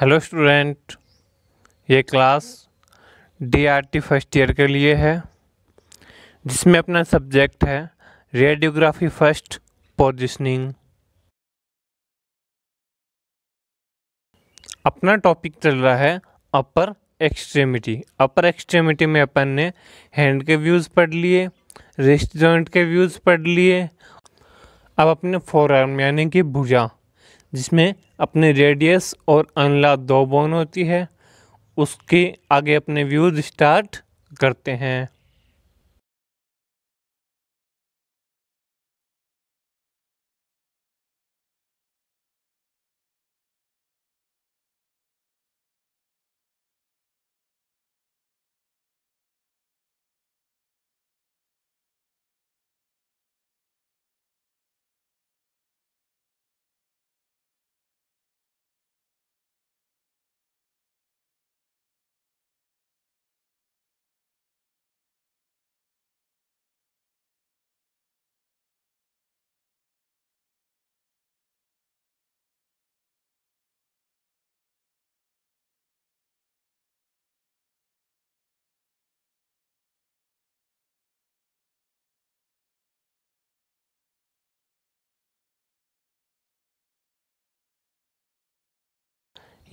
Hello student, ये class DRT first year के लिए है, जिसमें अपना सब्जेक्ट है रेडियोग्राफी फ़र्स्ट पोजिशनिंग। अपना टॉपिक चल रहा है अपर एक्सट्रीमिटी। अपर एक्सट्रीमिटी में अपन ने हैंड के व्यूज़ पढ़ लिए, रिस्ट जॉइंट के व्यूज़ पढ़ लिए। अब अपने फोर आर्म यानी कि भुजा। जिसमें अपने रेडियस और अनला दो बोन होती है, उसके आगे अपने व्यूज़ स्टार्ट करते हैं।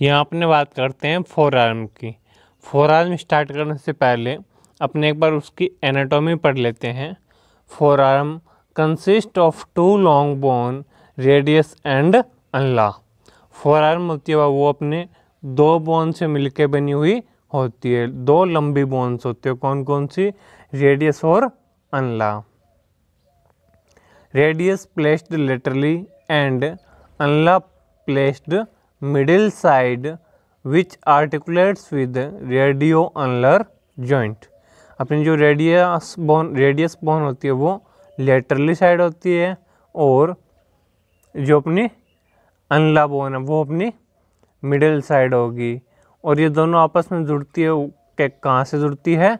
यहाँ अपने बात करते हैं फोर आर्म की। फोर आर्म स्टार्ट करने से पहले अपने एक बार उसकी एनाटॉमी पढ़ लेते हैं। Forearm consist of two long bone radius and अनला फोर आर्म होती है, वो अपने दो बोन से मिलके बनी हुई होती है। दो लंबी बोन्स होती है कौन कौन सी? रेडियस और अनला रेडियस प्लेस्ड लेटरली एंड अनला placed middle side which articulates with radio annular joint. अपनी जो रेडियस बोन रेडियस बोन होती है वो लेटरली साइड होती है और जो अपनी अनला बोन है वो अपनी मिडिल साइड होगी। और ये दोनों आपस में जुड़ती है के कहाँ से जुड़ती है?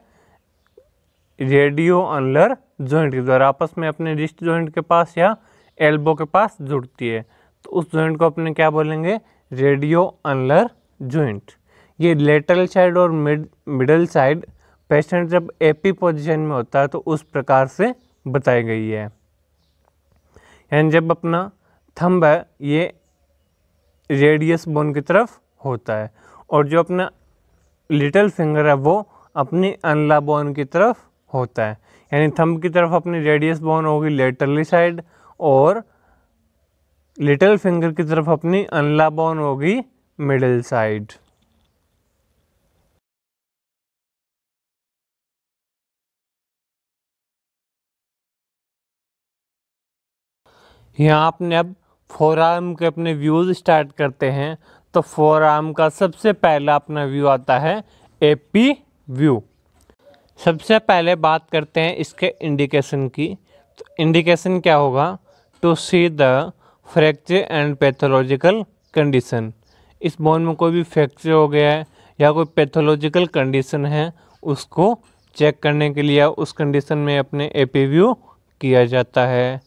रेडियो अनलर जॉइंट के द्वारा आपस में अपने रिस्ट जॉइंट के पास या एल्बो के पास जुड़ती है। तो उस जॉइंट को अपने क्या बोलेंगे? रेडियो अनलर जॉइंट ये लेटरल साइड और मिड मिडल साइड पेशेंट जब एपी पोजीशन में होता है तो उस प्रकार से बताई गई है। यानी जब अपना थंब है, ये रेडियस बोन की तरफ़ होता है। और जो अपना लिटिल फिंगर है, वो अपनी अनला बोन की तरफ़ होता है। यानी थंब की तरफ़ अपनी रेडियस बोन होगी लेटरली साइड और लिटिल फिंगर की तरफ़ अपनी अनला बोन होगी मिडिल साइड। यहाँ आपने अब फोर आर्म के अपने व्यूज़ स्टार्ट करते हैं तो फोर आर्म का सबसे पहला अपना व्यू आता है एपी व्यू सबसे पहले बात करते हैं इसके इंडिकेशन की। तो इंडिकेशन क्या होगा? To see the fracture and pathological condition. इस बोन में कोई भी फ्रैक्चर हो गया है या कोई पैथोलॉजिकल कंडीशन है, उसको चेक करने के लिए उस कंडीशन में अपने एपीव्यू किया जाता है।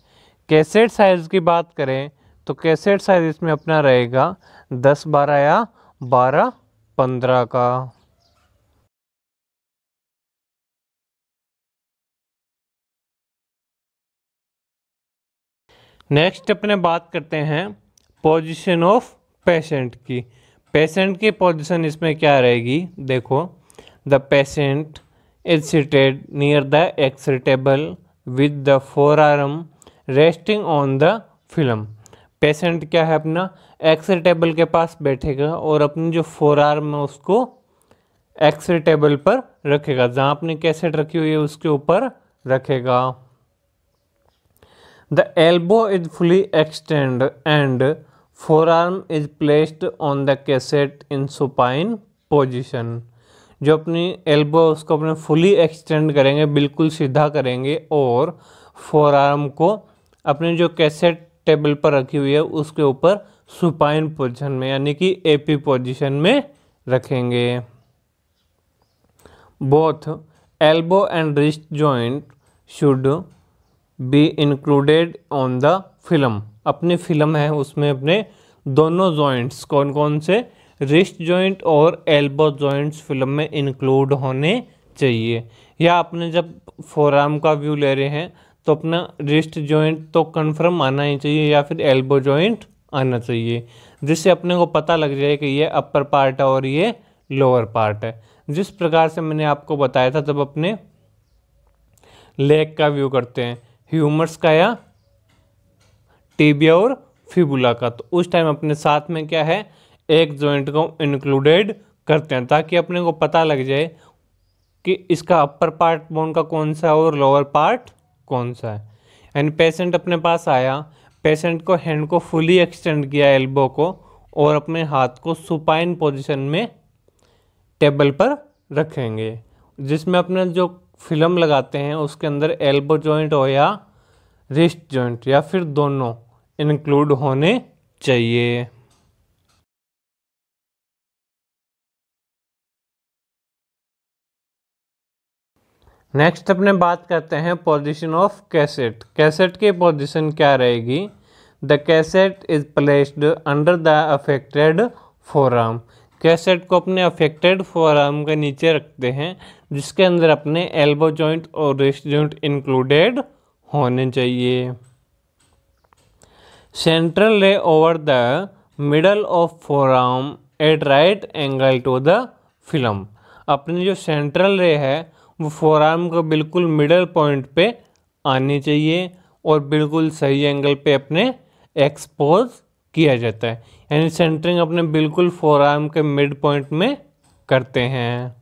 कैसेट साइज़ की बात करें तो कैसेट साइज़ इसमें अपना रहेगा दस बारह या बारह पंद्रह का। नेक्स्ट अपने बात करते हैं पोजीशन ऑफ़ पेशेंट की। पेशेंट की पोजीशन इसमें क्या रहेगी? देखो the patient is seated near the x-ray table with the forearm resting on the film patient क्या है अपना? एक्सरे टेबल के पास बैठेगा और अपनी जो फोर आर्म है उसको एक्सरे टेबल पर रखेगा। जहाँ अपनी कैसेट रखी हुई है, उसके ऊपर रखेगा। The elbow is fully extended and forearm is placed on the cassette in supine position. जो अपनी एल्बो उसको अपने फुली एक्सटेंड करेंगे, बिल्कुल सीधा करेंगे और फोर आर्म को अपने जो कैसेट टेबल पर रखी हुई है, उसके ऊपर सुपाइन पोजिशन में, यानी कि एपी पोजिशन में रखेंगे both elbow and wrist joint should be included on the film अपनी फ़िल्म है, उसमें अपने दोनों जॉइंट्स कौन कौन से? रिस्ट जॉइंट और एल्बो जॉइंट्स फ़िल्म में इंक्लूड होने चाहिए। या आपने जब फोराम का व्यू ले रहे हैं तो अपना रिस्ट जॉइंट तो कंफर्म आना ही चाहिए या फिर एल्बो जॉइंट आना चाहिए। जिससे अपने को पता लग जाए कि ये अपर पार्ट है और ये लोअर पार्ट है। जिस प्रकार से मैंने आपको बताया था जब अपने लेग का व्यू करते हैं। ह्यूमर्स का या टीबिया और फिबुला का। तो उस टाइम अपने साथ में क्या है? एक जॉइंट को इंक्लूडेड करते हैं ताकि अपने को पता लग जाए कि इसका अपर पार्ट बोन का कौन सा है और लोअर पार्ट कौन सा है। यानी पेशेंट अपने पास आया। पेशेंट को हैंड को फुली एक्सटेंड किया एल्बो को और अपने हाथ को सुपाइन पोजीशन में टेबल पर रखेंगे, जिसमें अपने जो फ़िल्म लगाते हैं, उसके अंदर एल्बो जॉइंट हो या रिस्ट जॉइंट या फिर दोनों इंक्लूड होने चाहिए। नेक्स्ट अपने बात करते हैं पोजीशन ऑफ़ कैसेट कैसेट की पोजीशन क्या रहेगी? The cassette is placed under the affected forearm cassette को अपने अफेक्टेड फोराम के नीचे रखते हैं, जिसके अंदर अपने एल्बो जॉइंट और रिस्ट जॉइंट इंक्लूडेड होने चाहिए। Central ray over the middle of forearm at right angle to the film. अपनी जो सेंट्रल रे है, वो फोराम को बिल्कुल मिडल पॉइंट पे आनी चाहिए और बिल्कुल सही एंगल पे अपने एक्सपोज किया जाता है। यानी सेंटरिंग अपने बिल्कुल फोराम के मिड पॉइंट में करते हैं।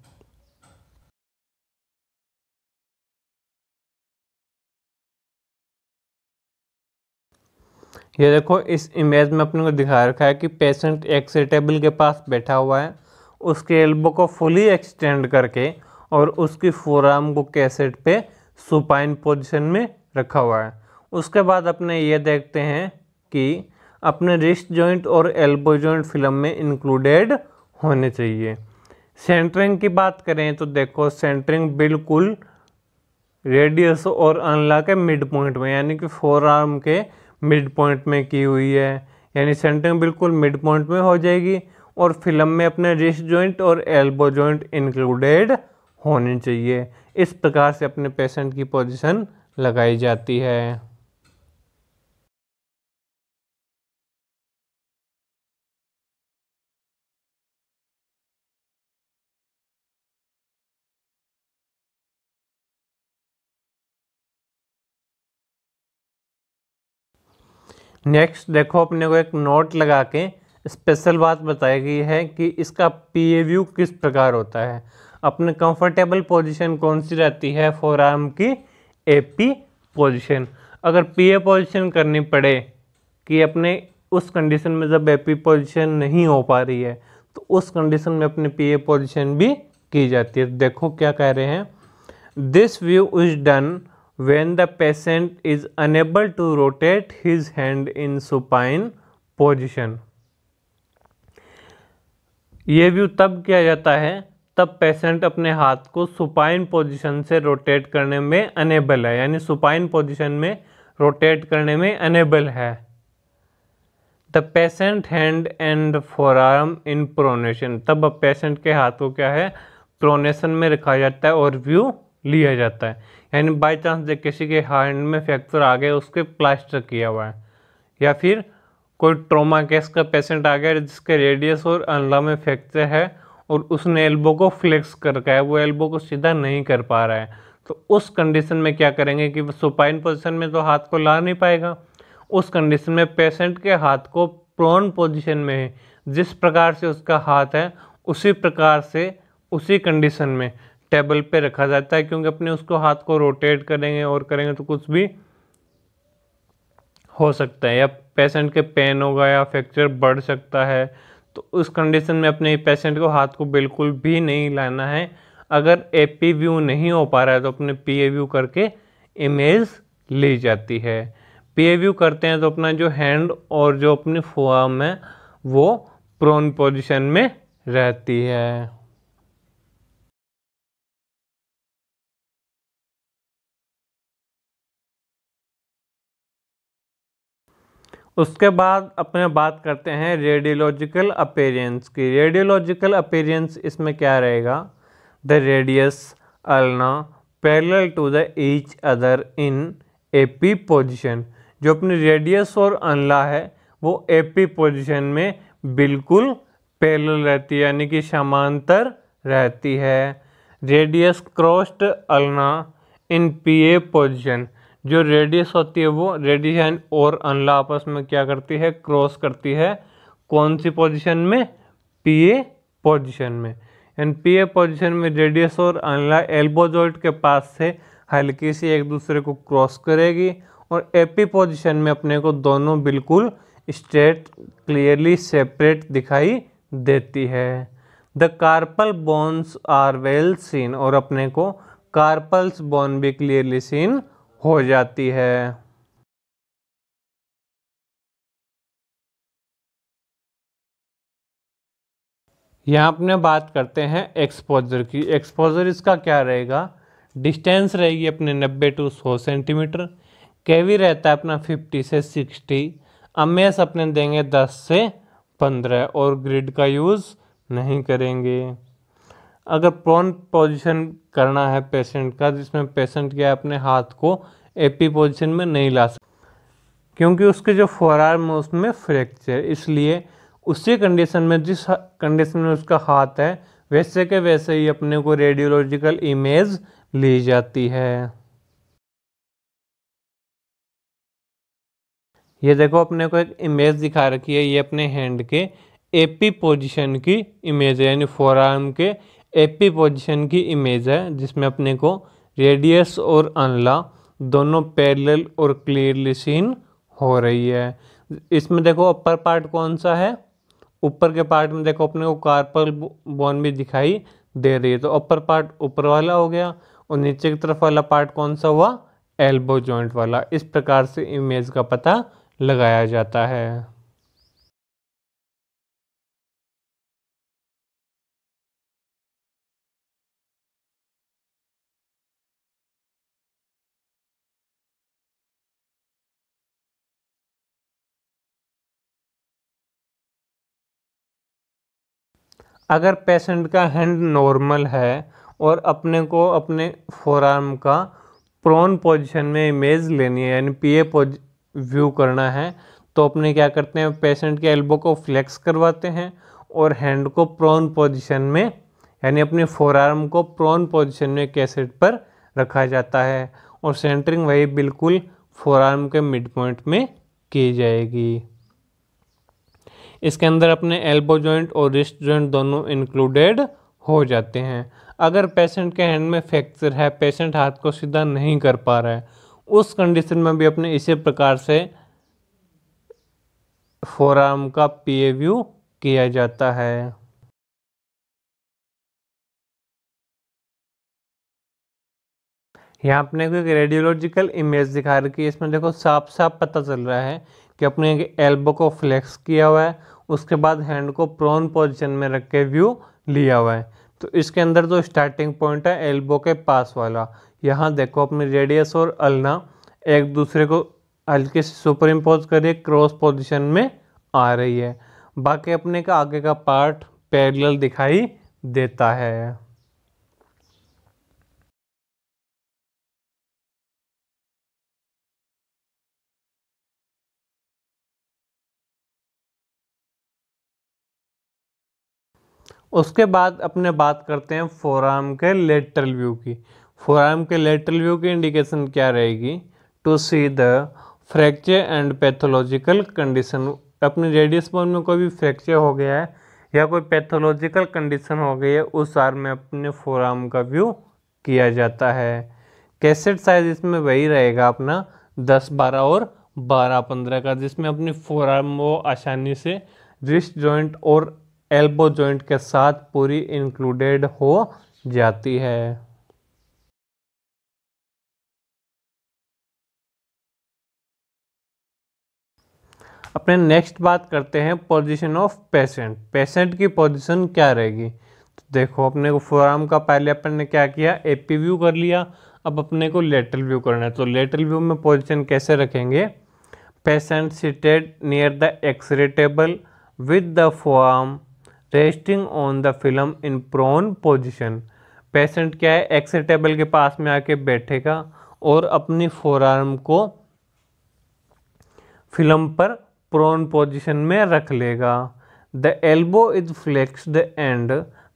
ये देखो, इस इमेज में अपने को दिखा रखा है कि पेशेंट एक्स टेबल के पास बैठा हुआ है। उसके एल्बो को फुली एक्सटेंड करके और उसकी फोराम को कैसेट पे सुपाइन पोजीशन में रखा हुआ है। उसके बाद अपने ये देखते हैं कि अपने रिस्ट जॉइंट और एल्बो जॉइंट फ़िल्म में इंक्लूडेड होने चाहिए। सेंटरिंग की बात करें तो देखो सेंटरिंग बिल्कुल रेडियस और अनला के मिड पॉइंट में, यानी कि फोर आर्म के मिड पॉइंट में की हुई है। यानी सेंटरिंग बिल्कुल मिड पॉइंट में हो जाएगी और फ़िल्म में अपने रिस्ट जॉइंट और एल्बो जॉइंट इंक्लूडेड होने चाहिए। इस प्रकार से अपने पेशेंट की पोजीशन लगाई जाती है। नेक्स्ट देखो अपने को एक नोट लगा के स्पेशल बात बताई गई है कि इसका पी ए व्यू किस प्रकार होता है। अपने कंफर्टेबल पोजीशन कौन सी रहती है? फोर आर्म की ए पी पोजिशन अगर पी ए पोजिशन करनी पड़े कि अपने उस कंडीशन में जब ए पी पोजिशन नहीं हो पा रही है तो उस कंडीशन में अपने पी ए पोजिशन भी की जाती है। देखो क्या कह रहे हैं। This view is done when the patient is unable to rotate his hand in supine position. ये व्यू तब किया जाता है, तब पेशेंट अपने हाथ को सुपाइन पोजीशन से रोटेट करने में अनेबल है, यानी सुपाइन पोजीशन में रोटेट करने में अनेबल है। The patient hand and forearm in pronation तब अब पेशेंट के हाथ को क्या है? प्रोनेशन में रखा जाता है और व्यू लिया जाता है। यानी बाई चांस किसी के हैंड में फ्रैक्चर आ गया, उसके प्लास्टर किया हुआ है। या फिर कोई ट्रोमा केस का पेशेंट आ गया, जिसके रेडियस और अनला में फ्रैक्चर है, और उसने एल्बो को फ्लेक्स कर रखा है, वो एल्बो को सीधा नहीं कर पा रहा है। तो उस कंडीशन में क्या करेंगे कि सुपाइन पोजीशन में तो हाथ को ला नहीं पाएगा। उस कंडीशन में पेशेंट के हाथ को प्रोन पोजीशन में, जिस प्रकार से उसका हाथ है, उसी प्रकार से उसी कंडीशन में। टेबल पे रखा जाता है, क्योंकि अपने उसको हाथ को रोटेट करेंगे और करेंगे तो कुछ भी हो सकता है। या पेशेंट के पेन होगा या फ्रैक्चर बढ़ सकता है तो उस कंडीशन में अपने पेशेंट को हाथ को बिल्कुल भी नहीं लाना है। अगर ए पी व्यू नहीं हो पा रहा है तो अपने पी ए व्यू करके इमेज ली जाती है। पी ए व्यू करते हैं तो अपना जो हैंड और जो अपनी फॉर्म है, वो प्रोन पोजिशन में रहती है। उसके बाद अपने बात करते हैं रेडियोलॉजिकल अपेरेंस की। रेडियोलॉजिकल अपेरेंस इसमें क्या रहेगा? The radius ulna parallel to the each other in AP position जो अपनी रेडियस और अनला है, वो एपी पोजीशन में बिल्कुल पैरेलल रहती है, यानी कि समांतर रहती है। Radius crossed ulna in P A position जो रेडियस होती है वो रेडियस और अनला आपस में क्या करती है? क्रॉस करती है। कौन सी पोजीशन में? पी ए पोजिशन में। एंड पी ए पोजिशन में रेडियस और अनला एल्बो जॉइंट के पास से हल्की सी एक दूसरे को क्रॉस करेगी और एपी पोजिशन में अपने को दोनों बिल्कुल स्ट्रेट क्लियरली सेपरेट दिखाई देती है। The carpal bones are well seen और अपने को कार्पल्स बोन भी क्लियरली सीन हो जाती है। यहाँ अपने बात करते हैं एक्सपोजर की। एक्सपोजर इसका क्या रहेगा? डिस्टेंस रहेगी अपने 90 टू 100 सेंटीमीटर केवी रहता है अपना 50 से 60 अमेस अपने देंगे 10 से 15 और ग्रिड का यूज़ नहीं करेंगे। अगर प्रॉन पोजीशन करना है पेशेंट का, जिसमें पेशेंट क्या अपने हाथ को एपी पोजीशन में नहीं ला सकते क्योंकि उसके जो फोरार्म है, उसमें फ्रैक्चर इसलिए उसी कंडीशन में, जिस कंडीशन में उसका हाथ है, वैसे के वैसे ही अपने को रेडियोलॉजिकल इमेज ली जाती है। ये देखो, अपने को एक इमेज दिखा रखी है, ये अपने हैंड के एपी पोजीशन की इमेज है, यानी फोर आर्म के एपी पोजीशन की इमेज है, जिसमें अपने को रेडियस और अनला दोनों पैरेलल और क्लियरली सीन हो रही है। इसमें देखो अपर पार्ट कौन सा है? ऊपर के पार्ट में देखो अपने को कार्पल बोन भी दिखाई दे रही है। तो अपर पार्ट ऊपर वाला हो गया और नीचे की तरफ़ वाला पार्ट कौन सा हुआ? एल्बो जॉइंट वाला। इस प्रकार से इमेज का पता लगाया जाता है। अगर पेशेंट का हैंड नॉर्मल है और अपने को अपने फोरार्म का प्रोन पोजीशन में इमेज लेनी है, यानी पी ए व्यू करना है तो अपने क्या करते हैं? पेशेंट के एल्बो को फ्लेक्स करवाते हैं और हैंड को प्रोन पोजीशन में, यानी अपने फोरार्म को प्रोन पोजीशन में कैसेट पर रखा जाता है और सेंटरिंग वही बिल्कुल फोरार्म के मिड पॉइंट में की जाएगी। इसके अंदर अपने एल्बो जॉइंट और रिस्ट जॉइंट दोनों इंक्लूडेड हो जाते हैं। अगर पेशेंट के हैंड में फ्रैक्चर है पेशेंट हाथ को सीधा नहीं कर पा रहा है, उस कंडीशन में भी अपने इसी प्रकार से फोराम का पी व्यू किया जाता है। यहाँ अपने को एक रेडियोलॉजिकल इमेज दिखा रखी है। इसमें देखो साफ़ साफ़ पता चल रहा है कि अपने एल्बो को फ्लेक्स किया हुआ है, उसके बाद हैंड को प्रोन पोजिशन में रख के व्यू लिया हुआ है। तो इसके अंदर जो स्टार्टिंग पॉइंट है एल्बो के पास वाला, यहाँ देखो अपने रेडियस और अलना एक दूसरे को हल्के से सुपर इम्पोज करिए क्रॉस पोजिशन में आ रही है। बाकी अपने का आगे का पार्ट पैरेलल दिखाई देता है। उसके बाद अपने बात करते हैं फोराम के लेटरल व्यू की। फोराम के लेटरल व्यू की इंडिकेशन क्या रहेगी? To see the fracture and pathological condition अपने रेडियस बोन में कोई भी फ्रैक्चर हो गया है या कोई पैथोलॉजिकल कंडीशन हो गई है, उस आर में अपने फोराम का व्यू किया जाता है। कैसेट साइज़ इसमें वही रहेगा अपना दस, बारह और बारह, पंद्रह का, जिसमें अपनी फोराम वो आसानी से रिस्ट जॉइंट और एल्बो जॉइंट के साथ पूरी इंक्लूडेड हो जाती है। अपने नेक्स्ट बात करते हैं पोजीशन ऑफ़ पेशेंट पेशेंट की पोजीशन क्या रहेगी? तो देखो, अपने को फोराम का पहले अपन ने क्या किया? एपी व्यू कर लिया। अब अपने को लेटरल व्यू करना है। तो लेटरल व्यू में पोजीशन कैसे रखेंगे? Patient seated near the x-ray table with the forearm resting on the film in prone position patient क्या है? एक्सरे टेबल के पास में आके बैठेगा और अपनी फोरआर्म को फ़िल्म पर प्रोन पोजिशन में रख लेगा। The elbow is flexed and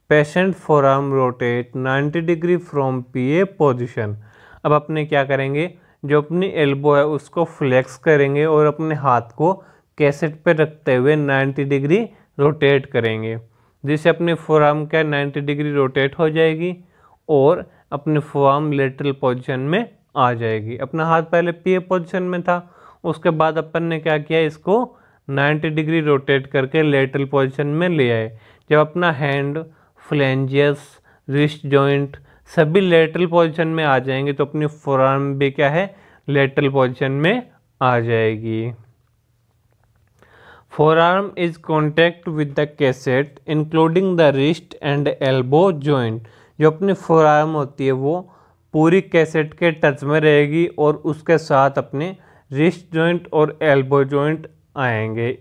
patient forearm rotate 90 degree from P A position अब अपने क्या करेंगे? जो अपनी एल्बो है, उसको फ्लेक्स करेंगे और अपने हाथ को कैसेट पे रखते हुए 90 डिग्री रोटेट करेंगे। जिससे अपनी फोराम क्या 90 डिग्री रोटेट हो जाएगी और अपने फोराम लेटरल पोजीशन में आ जाएगी। अपना हाथ पहले पीए पोजीशन में था, उसके बाद अपन ने क्या किया, इसको 90 डिग्री रोटेट करके लेटरल पोजीशन में ले आए। जब अपना हैंड फ्लेंजियस रिस्ट जॉइंट सभी लेटरल पोजीशन में आ जाएँगे तो अपनी फोराम भी क्या है लेटरल पोजीशन में आ जाएगी। Forearm is contact with the cassette including the wrist and elbow joint जो अपनी फोरआर्म होती है, वो पूरी कैसेट के टच में रहेगी और उसके साथ अपने रिस्ट जॉइंट और एल्बो जॉइंट आएँगे।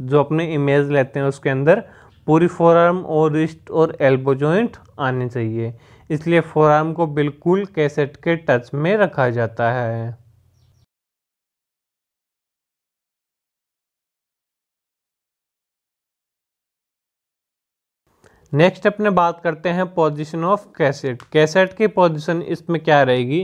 जो अपने इमेज लेते हैं, उसके अंदर पूरी फोरआर्म और रिस्ट और एल्बो जॉइंट आने चाहिए। इसलिए फोरआर्म को बिल्कुल कैसेट के टच में रखा जाता है। नेक्स्ट अपने बात करते हैं पोजीशन ऑफ़ कैसेट कैसेट की पोजीशन इसमें क्या रहेगी?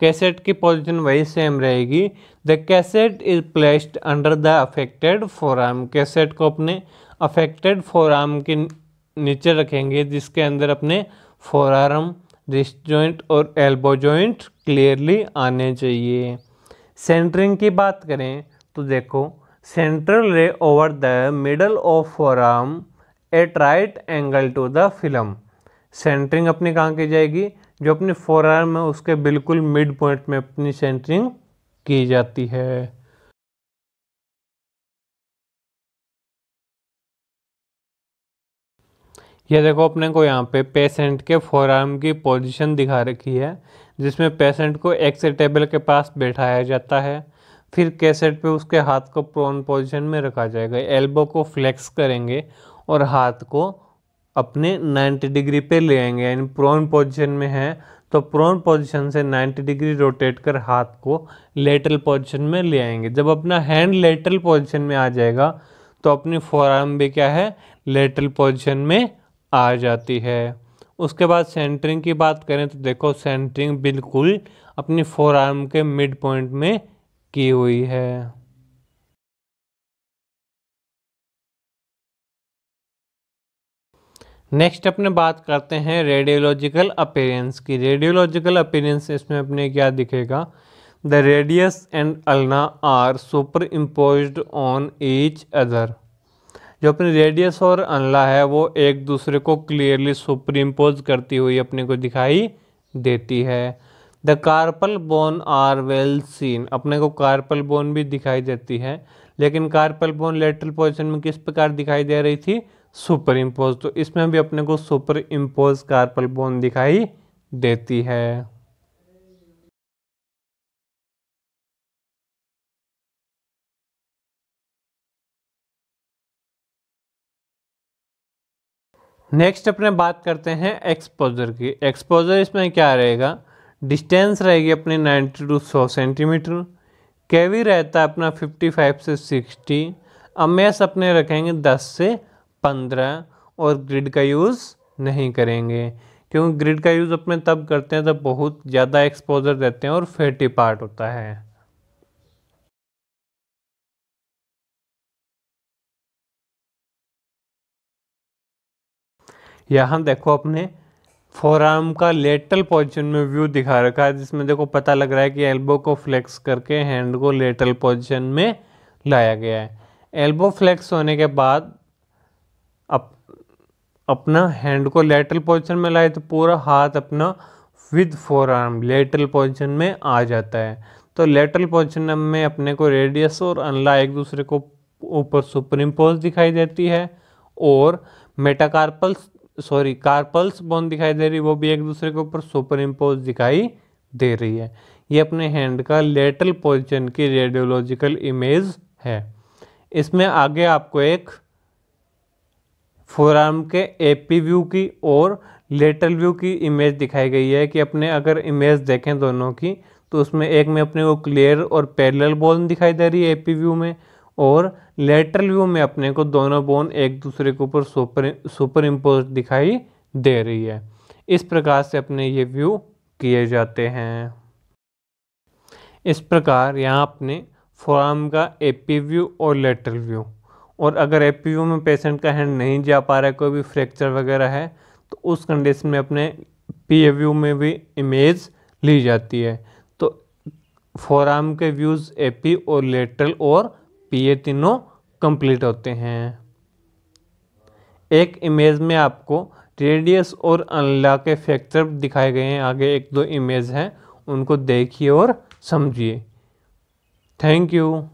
कैसेट की पोजीशन वही सेम रहेगी. The cassette is placed under the affected forearm cassette को अपने अफेक्टेड फोराम के नीचे रखेंगे, जिसके अंदर अपने फोरारम रिस्ट जॉइंट और एल्बो जॉइंट क्लियरली आने चाहिए। सेंटरिंग की बात करें तो देखो central ray over the middle of forearm at right angle to the film centering अपनी कहाँ की जाएगी? जो अपनी फोर आर्म है, उसके बिल्कुल मिड पॉइंट में अपनी सेंटरिंग की जाती है। यह देखो, अपने को यहाँ पे पेशेंट के फोर आर्म की पोजीशन दिखा रखी है, जिसमें पेशेंट को एक्स टेबल के पास बैठाया जाता है। फिर कैसेट पे उसके हाथ को प्रोन पोजीशन में रखा जाएगा। एल्बो को फ्लेक्स करेंगे। और हाथ को अपने 90 डिग्री पे ले आएँगे। यानी प्रोन पोजीशन में है तो प्रोन पोजीशन से 90 डिग्री रोटेट कर हाथ को लेटरल पोजीशन में ले आएँगे। जब अपना हैंड लेटरल पोजीशन में आ जाएगा तो अपनी फोर भी क्या है? लेटरल पोजीशन में आ जाती है। उसके बाद सेंटरिंग की बात करें तो देखो सेंटरिंग बिल्कुल अपनी फोर के मिड पॉइंट में की हुई है। नेक्स्ट अपने बात करते हैं रेडियोलॉजिकल अपीरेंस की। रेडियोलॉजिकल अपीरेंस इसमें अपने क्या दिखेगा? The radius and ulna are superimpose on each other जो अपने रेडियस और अल्ला है, वो एक दूसरे को क्लियरली सुपर इम्पोज करती हुई अपने को दिखाई देती है। The carpal bone are well seen अपने को कार्पल बोन भी दिखाई देती है। लेकिन कार्पल बोन लेटरल पोजिशन में किस प्रकार दिखाई दे रही थी? सुपर इम्पोज तो इसमें भी अपने को सुपर इम्पोज कार्पल बोन दिखाई देती है। नेक्स्ट अपने बात करते हैं एक्सपोजर की। एक्सपोजर इसमें क्या रहेगा? डिस्टेंस रहेगी अपनी 90 टू 100 सेंटीमीटर। केवी रहता है अपना 55 से 60 अमेस अपने रखेंगे 10 से पंद्रह और ग्रिड का यूज़ नहीं करेंगे। क्योंकि ग्रिड का यूज़ अपने तब करते हैं जब बहुत ज़्यादा एक्सपोजर देते हैं और फैटी पार्ट होता है। यहाँ देखो अपने फोरआर्म का लेटल पोजीशन में व्यू दिखा रखा है, जिसमें देखो पता लग रहा है कि एल्बो को फ्लेक्स करके हैंड को लेटल पोजीशन में लाया गया है। एल्बो फ्लेक्स होने के बाद अपना हैंड को लेटरल पोजीशन में लाए तो पूरा हाथ अपना with forearm lateral position में आ जाता है। तो लेटरल पोजीशन में अपने को रेडियस और अनला एक दूसरे को ऊपर सुपर इम्पोज दिखाई देती है और मेटाकार्पल्स सॉरी कार्पल्स बोन दिखाई दे रही है, वो भी एक दूसरे के ऊपर सुपर इम्पोज दिखाई दे रही है। ये अपने हैंड का लेटल पोजीशन की रेडियोलॉजिकल इमेज है। इसमें आगे आपको एक फोराम के एपी व्यू की और लेटल व्यू की इमेज दिखाई गई है कि अपने अगर इमेज देखें दोनों की तो उसमें एक में अपने को क्लियर और पैरेलल बोन दिखाई दे रही है एपी व्यू में और लेटरल व्यू में अपने को दोनों बोन एक दूसरे के ऊपर सुपर सुपर इम्पोज दिखाई दे रही है। इस प्रकार से अपने ये व्यू किए जाते हैं। इस प्रकार यहाँ अपने फॉर्म का एपी व्यू और लेटरल व्यू। और अगर व्यू में पेशेंट का हैंड नहीं जा पा रहा है, कोई भी फ्रैक्चर वगैरह है तो उस कंडीशन में अपने पी में भी इमेज ली जाती है। तो फोराम के व्यूज़ एपी और लेटरल और पीए तीनों कंप्लीट होते हैं। एक इमेज में आपको रेडियस और अनला के फैक्टर दिखाए गए हैं। आगे एक दो इमेज हैं, उनको देखिए और समझिए। Thank you